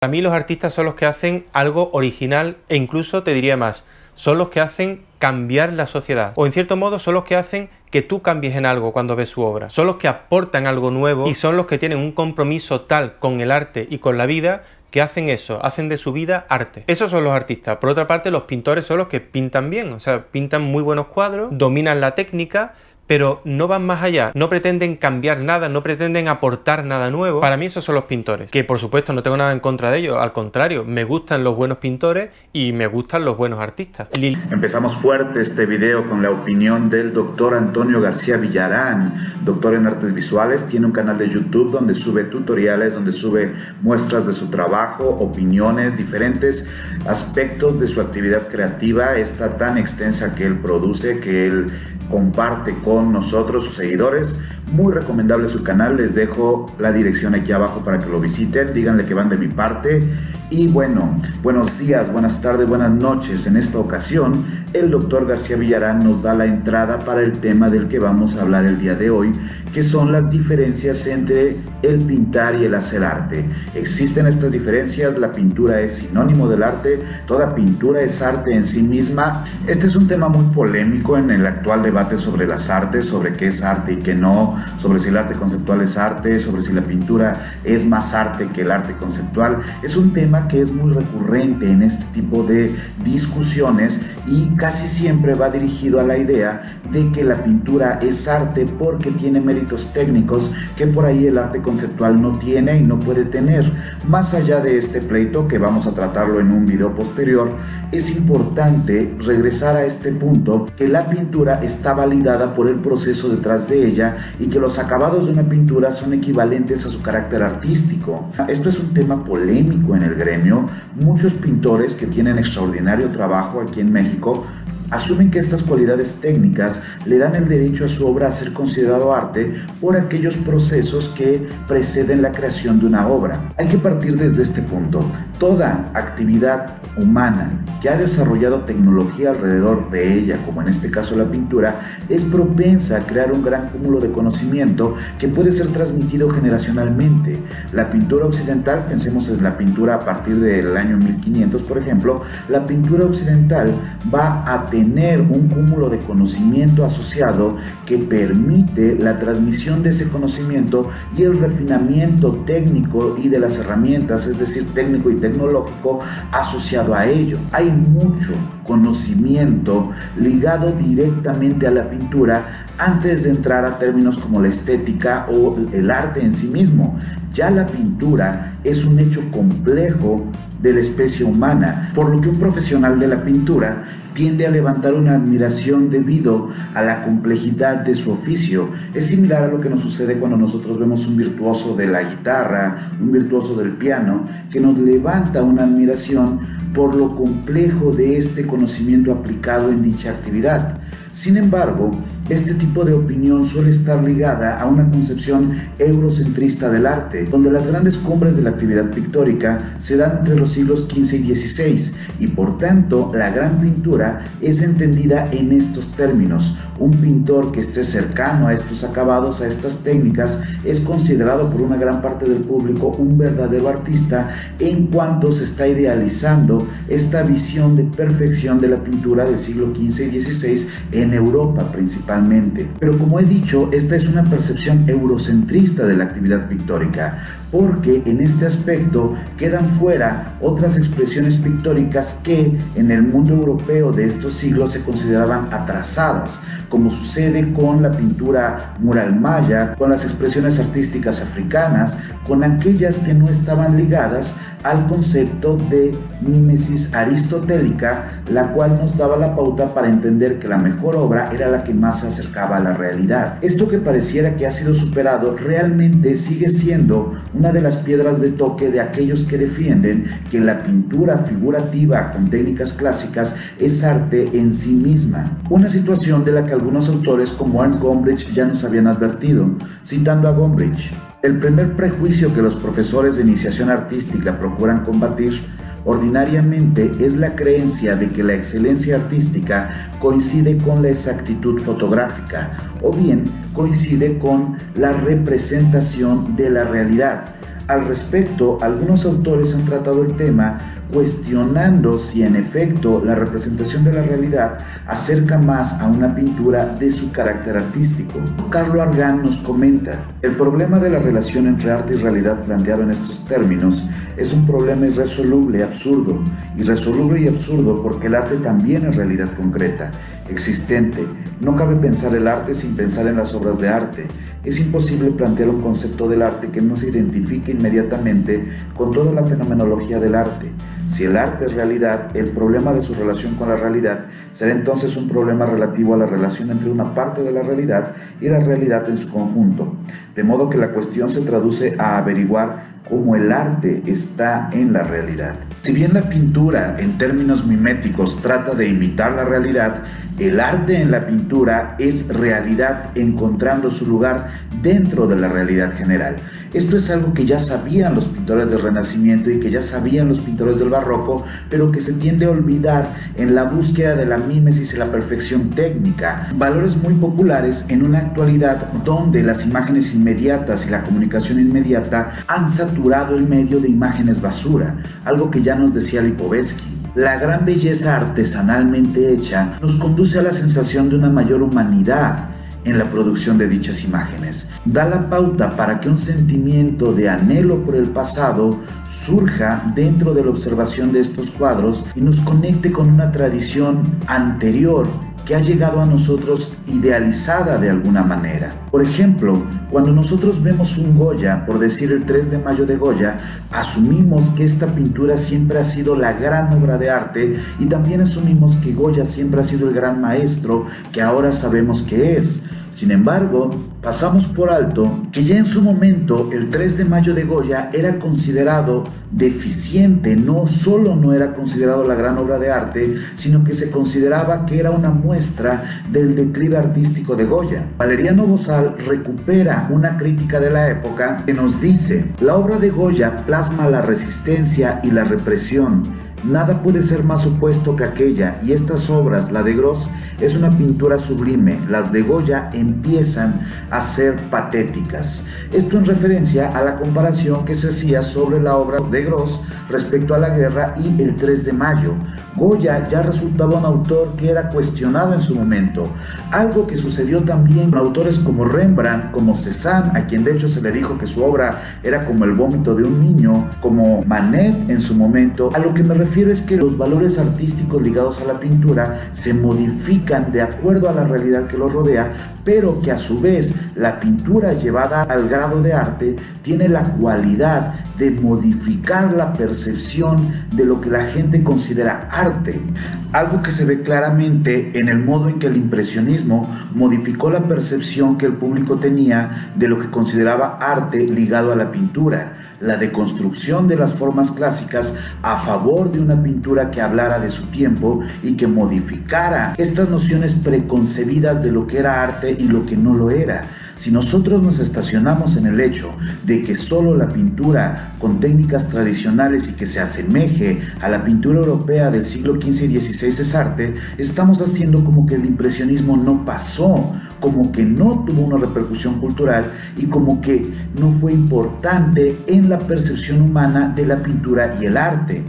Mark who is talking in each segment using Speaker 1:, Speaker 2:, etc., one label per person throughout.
Speaker 1: Para mí los artistas son los que hacen algo original e incluso te diría más, son los que hacen cambiar la sociedad o en cierto modo son los que hacen que tú cambies en algo cuando ves su obra. Son los que aportan algo nuevo y son los que tienen un compromiso tal con el arte y con la vida que hacen eso, hacen de su vida arte. Esos son los artistas. Por otra parte, los pintores son los que pintan bien, o sea, pintan muy buenos cuadros, dominan la técnica pero no van más allá, no pretenden cambiar nada, no pretenden aportar nada nuevo. Para mí esos son los pintores, que por supuesto no tengo nada en contra de ellos, al contrario, me gustan los buenos pintores y me gustan los buenos artistas.
Speaker 2: Empezamos fuerte este video con la opinión del doctor Antonio García Villarán, doctor en artes visuales, tiene un canal de YouTube donde sube tutoriales, donde sube muestras de su trabajo, opiniones, diferentes aspectos de su actividad creativa, está tan extensa que él produce, que él comparte con nosotros, sus seguidores. Muy recomendable su canal, les dejo la dirección aquí abajo para que lo visiten, díganle que van de mi parte. Y bueno, buenos días, buenas tardes, buenas noches. En esta ocasión, el doctor García Villarán nos da la entrada para el tema del que vamos a hablar el día de hoy, que son las diferencias entre el pintar y el hacer arte. Existen estas diferencias, la pintura es sinónimo del arte, toda pintura es arte en sí misma. Este es un tema muy polémico en el actual debate sobre las artes, sobre qué es arte y qué no, sobre si el arte conceptual es arte, sobre si la pintura es más arte que el arte conceptual. Es un tema que es muy recurrente en este tipo de discusiones y casi siempre va dirigido a la idea de que la pintura es arte porque tiene méritos técnicos que por ahí el arte conceptual no tiene y no puede tener. Más allá de este pleito, que vamos a tratarlo en un video posterior, es importante regresar a este punto que la pintura está validada por el proceso detrás de ella y que los acabados de una pintura son equivalentes a su carácter artístico. Esto es un tema polémico en el. Muchos pintores que tienen extraordinario trabajo aquí en México asumen que estas cualidades técnicas le dan el derecho a su obra a ser considerado arte por aquellos procesos que preceden la creación de una obra. Hay que partir desde este punto. Toda actividad humana que ha desarrollado tecnología alrededor de ella, como en este caso la pintura, es propensa a crear un gran cúmulo de conocimiento que puede ser transmitido generacionalmente. La pintura occidental, pensemos en la pintura a partir del año 1500, por ejemplo, la pintura occidental va a tener un cúmulo de conocimiento asociado que permite la transmisión de ese conocimiento y el refinamiento técnico y de las herramientas, es decir, técnico y tecnológico asociado a ello. Hay mucho conocimiento ligado directamente a la pintura antes de entrar a términos como la estética o el arte en sí mismo. Ya la pintura es un hecho complejo de la especie humana, por lo que un profesional de la pintura tiende a levantar una admiración debido a la complejidad de su oficio. Es similar a lo que nos sucede cuando nosotros vemos un virtuoso de la guitarra, un virtuoso del piano, que nos levanta una admiración por lo complejo de este conocimiento aplicado en dicha actividad. Sin embargo, este tipo de opinión suele estar ligada a una concepción eurocentrista del arte, donde las grandes cumbres de la actividad pictórica se dan entre los siglos XV y XVI, y por tanto la gran pintura es entendida en estos términos. Un pintor que esté cercano a estos acabados, a estas técnicas, es considerado por una gran parte del público un verdadero artista en cuanto se está idealizando esta visión de perfección de la pintura del siglo XV y XVI en Europa principalmente pero como he dicho, esta es una percepción eurocentrista de la actividad pictórica, porque en este aspecto quedan fuera otras expresiones pictóricas que en el mundo europeo de estos siglos se consideraban atrasadas, como sucede con la pintura mural maya, con las expresiones artísticas africanas, con aquellas que no estaban ligadas al concepto de mímesis aristotélica, la cual nos daba la pauta para entender que la mejor obra era la que más se acercaba a la realidad. Esto que pareciera que ha sido superado realmente sigue siendo una de las piedras de toque de aquellos que defienden que la pintura figurativa con técnicas clásicas es arte en sí misma. Una situación de la que algunos autores como Ernst Gombrich ya nos habían advertido, citando a Gombrich. El primer prejuicio que los profesores de iniciación artística procuran combatir ordinariamente es la creencia de que la excelencia artística coincide con la exactitud fotográfica o bien coincide con la representación de la realidad. Al respecto, algunos autores han tratado el tema cuestionando si en efecto la representación de la realidad acerca más a una pintura de su carácter artístico. Carlo Argan nos comenta, el problema de la relación entre arte y realidad planteado en estos términos es un problema irresoluble, absurdo, irresoluble y absurdo porque el arte también es realidad concreta, existente. No cabe pensar el arte sin pensar en las obras de arte. Es imposible plantear un concepto del arte que no se identifique inmediatamente con toda la fenomenología del arte. Si el arte es realidad, el problema de su relación con la realidad será entonces un problema relativo a la relación entre una parte de la realidad y la realidad en su conjunto. De modo que la cuestión se traduce a averiguar cómo el arte está en la realidad. Si bien la pintura en términos miméticos trata de imitar la realidad, el arte en la pintura es realidad encontrando su lugar dentro de la realidad general. Esto es algo que ya sabían los pintores del Renacimiento y que ya sabían los pintores del Barroco, pero que se tiende a olvidar en la búsqueda de la mímesis y la perfección técnica. Valores muy populares en una actualidad donde las imágenes inmediatas y la comunicación inmediata han saturado el medio de imágenes basura, algo que ya nos decía Lipovetsky. La gran belleza artesanalmente hecha nos conduce a la sensación de una mayor humanidad, en la producción de dichas imágenes. Da la pauta para que un sentimiento de anhelo por el pasado surja dentro de la observación de estos cuadros y nos conecte con una tradición anterior que ha llegado a nosotros idealizada de alguna manera. Por ejemplo, cuando nosotros vemos un Goya, por decir el 3 de mayo de Goya, asumimos que esta pintura siempre ha sido la gran obra de arte y también asumimos que Goya siempre ha sido el gran maestro que ahora sabemos que es. Sin embargo, pasamos por alto que ya en su momento el 3 de mayo de Goya era considerado deficiente, no solo no era considerado la gran obra de arte, sino que se consideraba que era una muestra del declive artístico de Goya. Valeriano Bozal recupera una crítica de la época que nos dice, la obra de Goya plasma la resistencia y la represión, Nada puede ser más opuesto que aquella, y estas obras, la de Gross, es una pintura sublime, las de Goya empiezan a ser patéticas. Esto en referencia a la comparación que se hacía sobre la obra de Gross respecto a la guerra y el 3 de mayo. Goya ya resultaba un autor que era cuestionado en su momento, algo que sucedió también con autores como Rembrandt, como Cézanne, a quien de hecho se le dijo que su obra era como el vómito de un niño, como Manet en su momento. A lo que me refiero es que los valores artísticos ligados a la pintura se modifican de acuerdo a la realidad que los rodea, pero que a su vez la pintura llevada al grado de arte tiene la cualidad de modificar la percepción de lo que la gente considera arte. Algo que se ve claramente en el modo en que el impresionismo modificó la percepción que el público tenía de lo que consideraba arte ligado a la pintura, la deconstrucción de las formas clásicas a favor de una pintura que hablara de su tiempo y que modificara estas nociones preconcebidas de lo que era arte y lo que no lo era si nosotros nos estacionamos en el hecho de que solo la pintura con técnicas tradicionales y que se asemeje a la pintura europea del siglo XV y XVI es arte, estamos haciendo como que el impresionismo no pasó, como que no tuvo una repercusión cultural y como que no fue importante en la percepción humana de la pintura y el arte.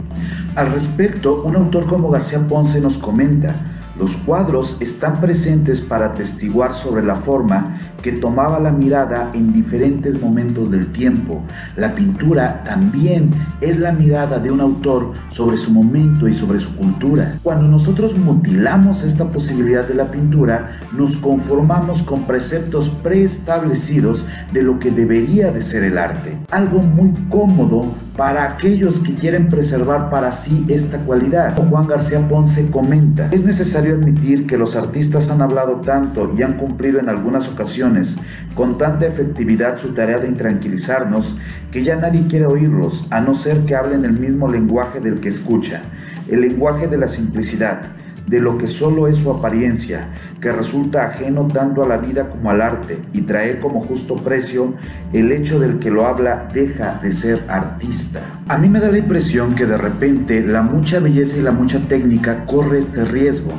Speaker 2: Al respecto, un autor como García Ponce nos comenta, los cuadros están presentes para atestiguar sobre la forma que tomaba la mirada en diferentes momentos del tiempo. La pintura también es la mirada de un autor sobre su momento y sobre su cultura. Cuando nosotros mutilamos esta posibilidad de la pintura, nos conformamos con preceptos preestablecidos de lo que debería de ser el arte. Algo muy cómodo para aquellos que quieren preservar para sí esta cualidad. Juan García Ponce comenta, es necesario admitir que los artistas han hablado tanto y han cumplido en algunas ocasiones con tanta efectividad su tarea de intranquilizarnos que ya nadie quiere oírlos, a no ser que hablen el mismo lenguaje del que escucha, el lenguaje de la simplicidad, de lo que solo es su apariencia, que resulta ajeno tanto a la vida como al arte y trae como justo precio el hecho del que lo habla deja de ser artista. A mí me da la impresión que de repente la mucha belleza y la mucha técnica corre este riesgo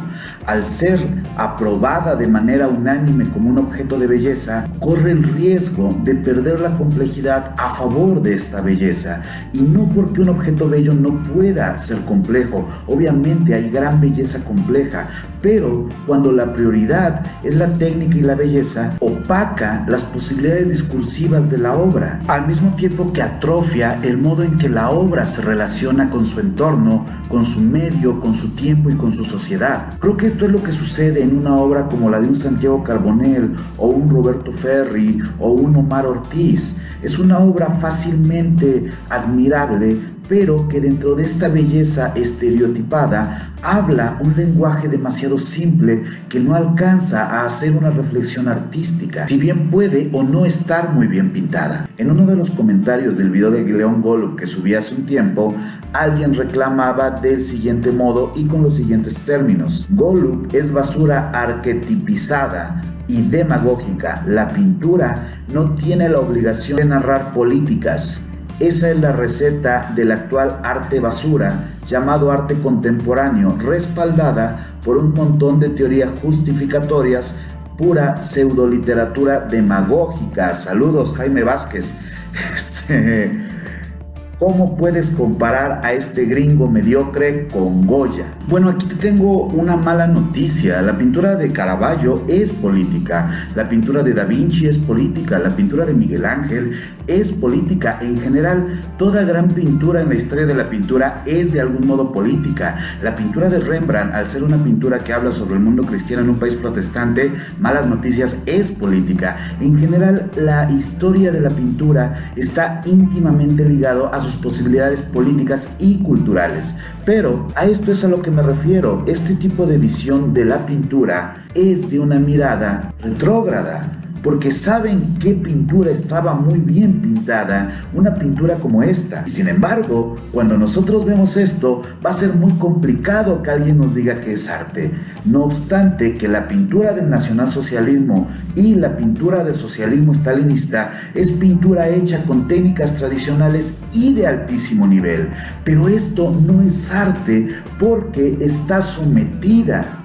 Speaker 2: al ser aprobada de manera unánime como un objeto de belleza, corre el riesgo de perder la complejidad a favor de esta belleza. Y no porque un objeto bello no pueda ser complejo, obviamente hay gran belleza compleja, pero cuando la prioridad es la técnica y la belleza, opaca las posibilidades discursivas de la obra, al mismo tiempo que atrofia el modo en que la obra se relaciona con su entorno, con su medio, con su tiempo y con su sociedad. Creo que esto es lo que sucede en una obra como la de un Santiago Carbonell o un Roberto Ferri o un Omar Ortiz. Es una obra fácilmente admirable pero que dentro de esta belleza estereotipada habla un lenguaje demasiado simple que no alcanza a hacer una reflexión artística, si bien puede o no estar muy bien pintada. En uno de los comentarios del video de León Golub que subí hace un tiempo, alguien reclamaba del siguiente modo y con los siguientes términos. Golub es basura arquetipizada y demagógica. La pintura no tiene la obligación de narrar políticas esa es la receta del actual arte basura, llamado arte contemporáneo, respaldada por un montón de teorías justificatorias, pura pseudoliteratura demagógica. Saludos, Jaime Vázquez. Este, ¿Cómo puedes comparar a este gringo mediocre con Goya? Bueno, aquí te tengo una mala noticia. La pintura de Caravaggio es política, la pintura de Da Vinci es política, la pintura de Miguel Ángel es política. En general, toda gran pintura en la historia de la pintura es de algún modo política. La pintura de Rembrandt, al ser una pintura que habla sobre el mundo cristiano en un país protestante, malas noticias, es política. En general, la historia de la pintura está íntimamente ligado a sus posibilidades políticas y culturales. Pero a esto es a lo que me refiero. Este tipo de visión de la pintura es de una mirada retrógrada porque saben qué pintura estaba muy bien pintada, una pintura como esta. Sin embargo, cuando nosotros vemos esto, va a ser muy complicado que alguien nos diga que es arte. No obstante que la pintura del nacionalsocialismo y la pintura del socialismo stalinista es pintura hecha con técnicas tradicionales y de altísimo nivel. Pero esto no es arte porque está sometida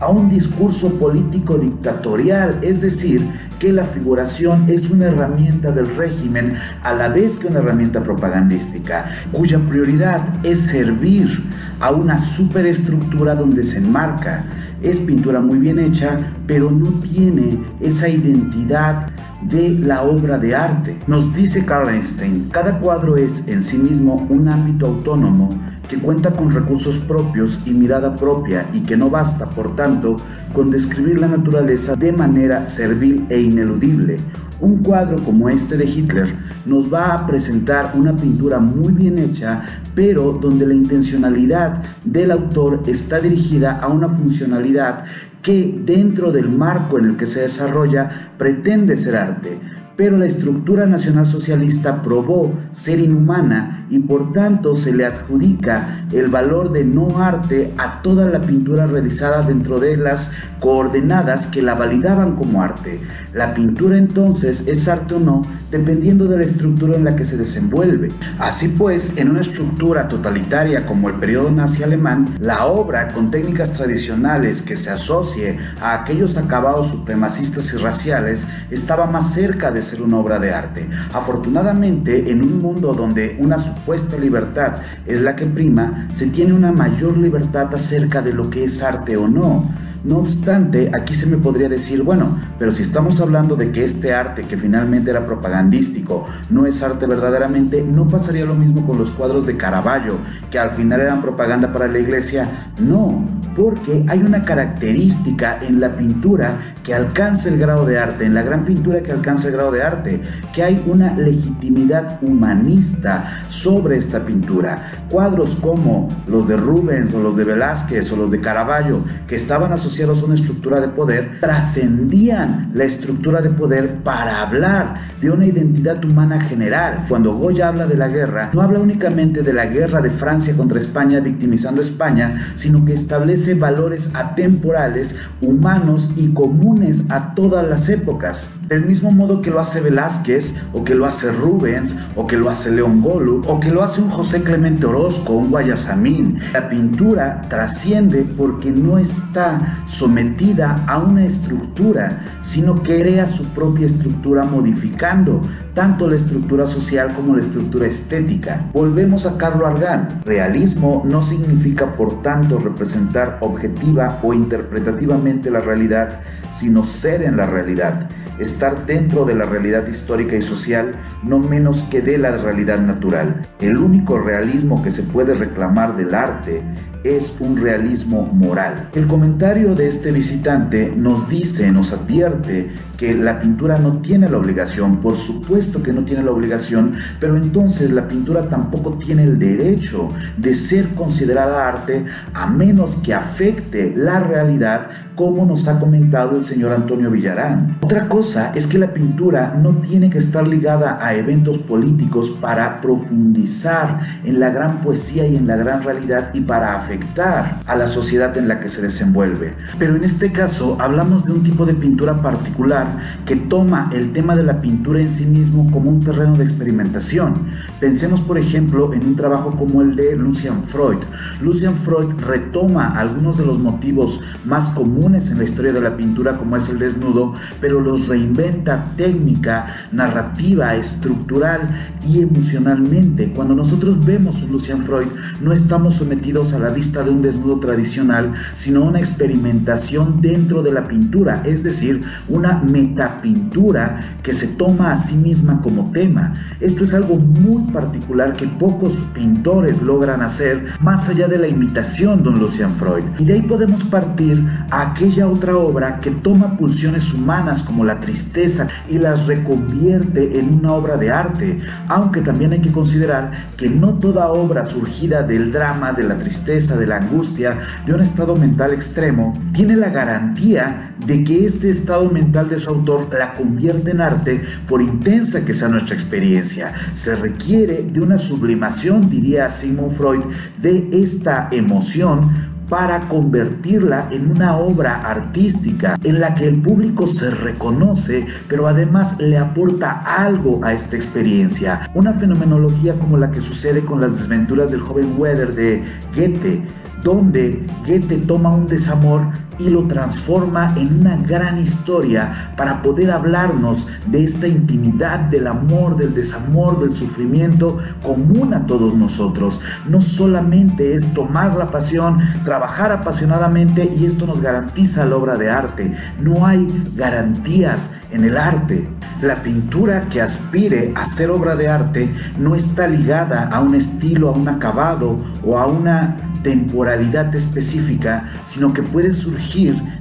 Speaker 2: a un discurso político dictatorial, es decir, que la figuración es una herramienta del régimen a la vez que una herramienta propagandística, cuya prioridad es servir a una superestructura donde se enmarca. Es pintura muy bien hecha, pero no tiene esa identidad de la obra de arte. Nos dice Karl Einstein, cada cuadro es en sí mismo un ámbito autónomo que cuenta con recursos propios y mirada propia y que no basta, por tanto, con describir la naturaleza de manera servil e ineludible. Un cuadro como este de Hitler nos va a presentar una pintura muy bien hecha, pero donde la intencionalidad del autor está dirigida a una funcionalidad que dentro del marco en el que se desarrolla pretende ser arte pero la estructura nacional socialista probó ser inhumana y por tanto se le adjudica el valor de no arte a toda la pintura realizada dentro de las coordenadas que la validaban como arte. La pintura entonces es arte o no dependiendo de la estructura en la que se desenvuelve. Así pues, en una estructura totalitaria como el periodo nazi alemán, la obra con técnicas tradicionales que se asocie a aquellos acabados supremacistas y raciales estaba más cerca de ser una obra de arte. Afortunadamente, en un mundo donde una supuesta libertad es la que prima, se tiene una mayor libertad acerca de lo que es arte o no. No obstante, aquí se me podría decir, bueno, pero si estamos hablando de que este arte que finalmente era propagandístico no es arte verdaderamente, no pasaría lo mismo con los cuadros de Caravaggio, que al final eran propaganda para la iglesia. No, porque hay una característica en la pintura que alcanza el grado de arte, en la gran pintura que alcanza el grado de arte, que hay una legitimidad humanista sobre esta pintura. Cuadros como los de Rubens o los de Velázquez o los de Caravaggio, que estaban asociados a una estructura de poder, trascendían la estructura de poder para hablar de una identidad humana general. Cuando Goya habla de la guerra, no habla únicamente de la guerra de Francia contra España victimizando a España, sino que establece valores atemporales, humanos y comunes a todas las épocas. Del mismo modo que lo hace Velázquez, o que lo hace Rubens, o que lo hace León Golu, o que lo hace un José Clemente Orozco, un Guayasamín. La pintura trasciende porque no está sometida a una estructura, sino que crea su propia estructura modificando tanto la estructura social como la estructura estética. Volvemos a Carlo Argan. Realismo no significa por tanto representar objetiva o interpretativamente la realidad, sino ser en la realidad estar dentro de la realidad histórica y social, no menos que de la realidad natural. El único realismo que se puede reclamar del arte es un realismo moral. El comentario de este visitante nos dice, nos advierte que la pintura no tiene la obligación, por supuesto que no tiene la obligación, pero entonces la pintura tampoco tiene el derecho de ser considerada arte a menos que afecte la realidad como nos ha comentado el señor Antonio Villarán. Otra cosa es que la pintura no tiene que estar ligada a eventos políticos para profundizar en la gran poesía y en la gran realidad y para afectar a la sociedad en la que se desenvuelve. Pero en este caso hablamos de un tipo de pintura particular que toma el tema de la pintura en sí mismo como un terreno de experimentación. Pensemos por ejemplo en un trabajo como el de Lucian Freud. Lucian Freud retoma algunos de los motivos más comunes en la historia de la pintura como es el desnudo, pero los reinventa técnica, narrativa, estructural y emocionalmente. Cuando nosotros vemos un Lucian Freud, no estamos sometidos a la vista de un desnudo tradicional, sino una experimentación dentro de la pintura, es decir, una metapintura que se toma a sí misma como tema. Esto es algo muy particular que pocos pintores logran hacer más allá de la imitación de Lucian Freud. Y de ahí podemos partir a aquella otra obra que toma pulsiones humanas como la tristeza y las reconvierte en una obra de arte, aunque también hay que considerar que no toda obra surgida del drama, de la tristeza, de la angustia, de un estado mental extremo, tiene la garantía de que este estado mental de su autor la convierte en arte por intensa que sea nuestra experiencia. Se requiere de una sublimación, diría Sigmund Freud, de esta emoción para convertirla en una obra artística en la que el público se reconoce, pero además le aporta algo a esta experiencia. Una fenomenología como la que sucede con las desventuras del joven Weather de Goethe, donde Goethe toma un desamor y lo transforma en una gran historia para poder hablarnos de esta intimidad del amor, del desamor, del sufrimiento común a todos nosotros. No solamente es tomar la pasión, trabajar apasionadamente y esto nos garantiza la obra de arte. No hay garantías en el arte. La pintura que aspire a ser obra de arte no está ligada a un estilo, a un acabado o a una temporalidad específica, sino que puede surgir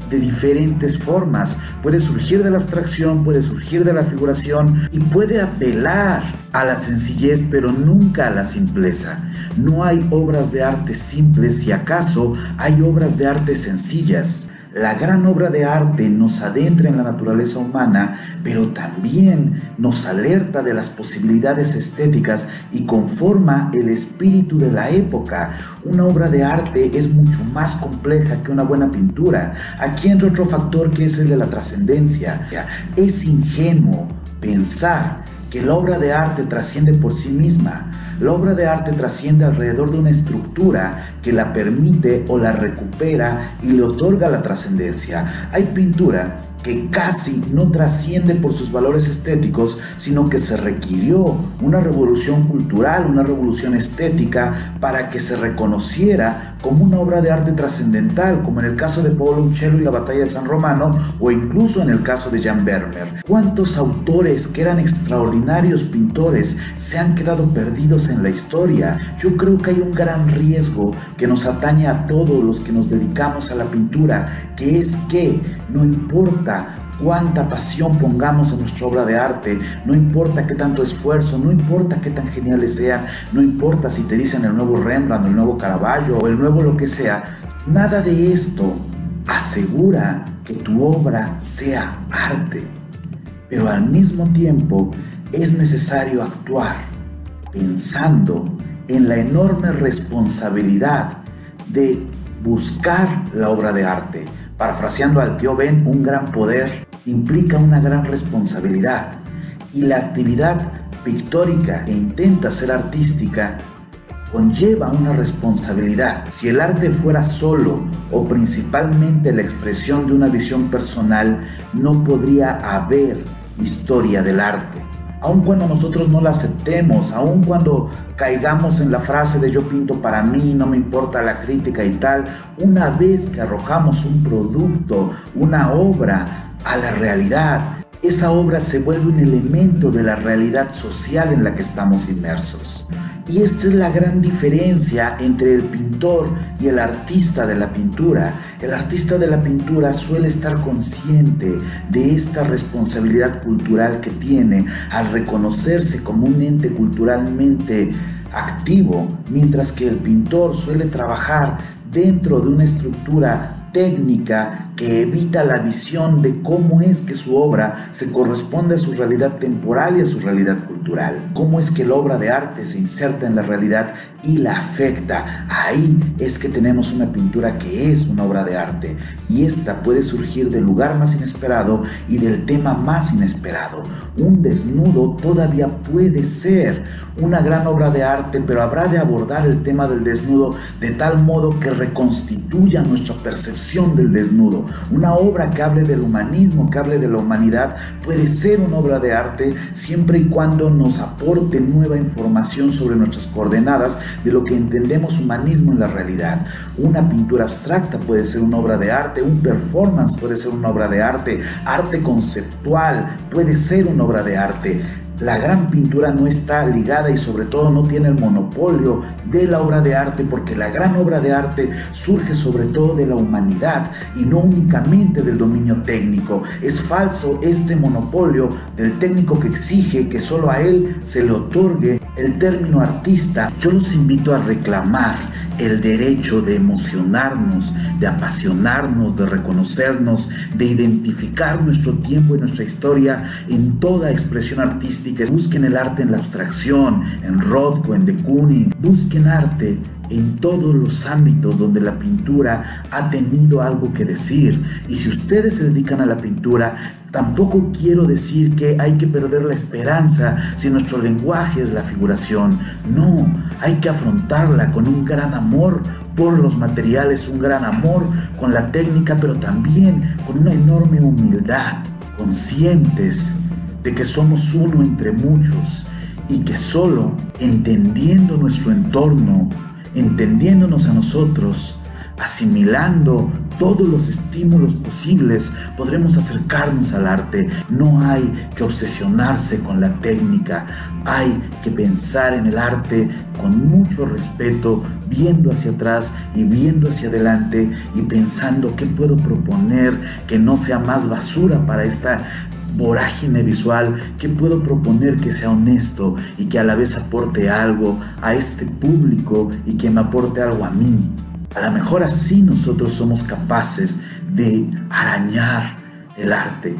Speaker 2: de diferentes formas. Puede surgir de la abstracción, puede surgir de la figuración y puede apelar a la sencillez, pero nunca a la simpleza. No hay obras de arte simples, si acaso hay obras de arte sencillas. La gran obra de arte nos adentra en la naturaleza humana, pero también nos alerta de las posibilidades estéticas y conforma el espíritu de la época. Una obra de arte es mucho más compleja que una buena pintura. Aquí entra otro factor que es el de la trascendencia. Es ingenuo pensar que la obra de arte trasciende por sí misma. La obra de arte trasciende alrededor de una estructura que la permite o la recupera y le otorga la trascendencia. Hay pintura que casi no trasciende por sus valores estéticos, sino que se requirió una revolución cultural, una revolución estética para que se reconociera como una obra de arte trascendental, como en el caso de Paolo Uccello y la batalla de San Romano, o incluso en el caso de Jan Vermeer. ¿Cuántos autores que eran extraordinarios pintores se han quedado perdidos en la historia? Yo creo que hay un gran riesgo que nos atañe a todos los que nos dedicamos a la pintura, que es que no importa cuánta pasión pongamos en nuestra obra de arte, no importa qué tanto esfuerzo, no importa qué tan geniales sean, no importa si te dicen el nuevo Rembrandt, el nuevo Caravaggio o el nuevo lo que sea, nada de esto asegura que tu obra sea arte. Pero al mismo tiempo es necesario actuar pensando en la enorme responsabilidad de buscar la obra de arte. Parafraseando al tío Ben, un gran poder implica una gran responsabilidad y la actividad pictórica que intenta ser artística conlleva una responsabilidad. Si el arte fuera solo o principalmente la expresión de una visión personal, no podría haber historia del arte. Aun cuando nosotros no la aceptemos, aun cuando caigamos en la frase de yo pinto para mí, no me importa la crítica y tal, una vez que arrojamos un producto, una obra a la realidad, esa obra se vuelve un elemento de la realidad social en la que estamos inmersos. Y esta es la gran diferencia entre el pintor y el artista de la pintura. El artista de la pintura suele estar consciente de esta responsabilidad cultural que tiene al reconocerse como un ente culturalmente activo, mientras que el pintor suele trabajar dentro de una estructura técnica que evita la visión de cómo es que su obra se corresponde a su realidad temporal y a su realidad cultural, cómo es que la obra de arte se inserta en la realidad y la afecta. Ahí es que tenemos una pintura que es una obra de arte y esta puede surgir del lugar más inesperado y del tema más inesperado. Un desnudo todavía puede ser una gran obra de arte, pero habrá de abordar el tema del desnudo de tal modo que reconstituya nuestra percepción del desnudo. Una obra que hable del humanismo, que hable de la humanidad, puede ser una obra de arte siempre y cuando nos aporte nueva información sobre nuestras coordenadas de lo que entendemos humanismo en la realidad. Una pintura abstracta puede ser una obra de arte, un performance puede ser una obra de arte, arte conceptual puede ser una obra de arte. La gran pintura no está ligada y sobre todo no tiene el monopolio de la obra de arte porque la gran obra de arte surge sobre todo de la humanidad y no únicamente del dominio técnico. Es falso este monopolio del técnico que exige que solo a él se le otorgue el término artista. Yo los invito a reclamar el derecho de emocionarnos, de apasionarnos, de reconocernos, de identificar nuestro tiempo y nuestra historia en toda expresión artística. Busquen el arte en la abstracción, en Rothko, en de Kooning. Busquen arte en todos los ámbitos donde la pintura ha tenido algo que decir. Y si ustedes se dedican a la pintura, tampoco quiero decir que hay que perder la esperanza si nuestro lenguaje es la figuración. No, hay que afrontarla con un gran amor por los materiales, un gran amor con la técnica, pero también con una enorme humildad, conscientes de que somos uno entre muchos y que solo entendiendo nuestro entorno, entendiéndonos a nosotros, asimilando todos los estímulos posibles, podremos acercarnos al arte. No hay que obsesionarse con la técnica, hay que pensar en el arte con mucho respeto, viendo hacia atrás y viendo hacia adelante y pensando qué puedo proponer que no sea más basura para esta vorágine visual que puedo proponer que sea honesto y que a la vez aporte algo a este público y que me aporte algo a mí. A lo mejor así nosotros somos capaces de arañar el arte.